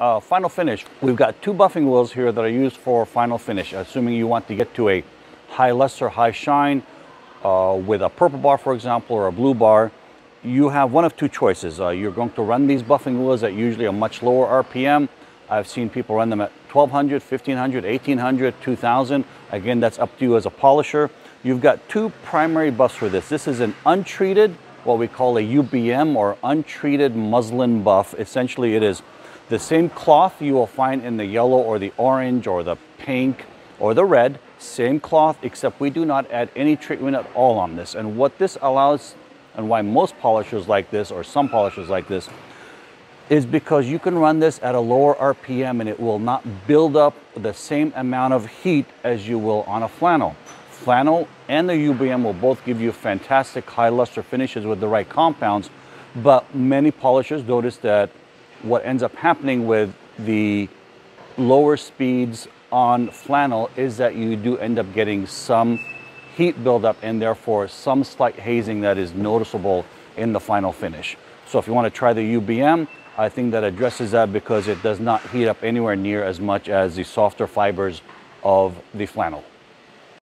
Uh, final finish. We've got two buffing wheels here that are used for final finish, assuming you want to get to a high luster, high shine uh, with a purple bar, for example, or a blue bar. You have one of two choices. Uh, you're going to run these buffing wheels at usually a much lower RPM. I've seen people run them at 1200, 1500, 1800, 2000. Again, that's up to you as a polisher. You've got two primary buffs for this. This is an untreated, what we call a UBM or untreated muslin buff. Essentially, it is the same cloth you will find in the yellow or the orange or the pink or the red, same cloth, except we do not add any treatment at all on this. And what this allows, and why most polishers like this, or some polishers like this, is because you can run this at a lower RPM and it will not build up the same amount of heat as you will on a flannel. Flannel and the UBM will both give you fantastic high luster finishes with the right compounds, but many polishers notice that what ends up happening with the lower speeds on flannel is that you do end up getting some heat buildup and therefore some slight hazing that is noticeable in the final finish. So if you want to try the UBM, I think that addresses that because it does not heat up anywhere near as much as the softer fibers of the flannel.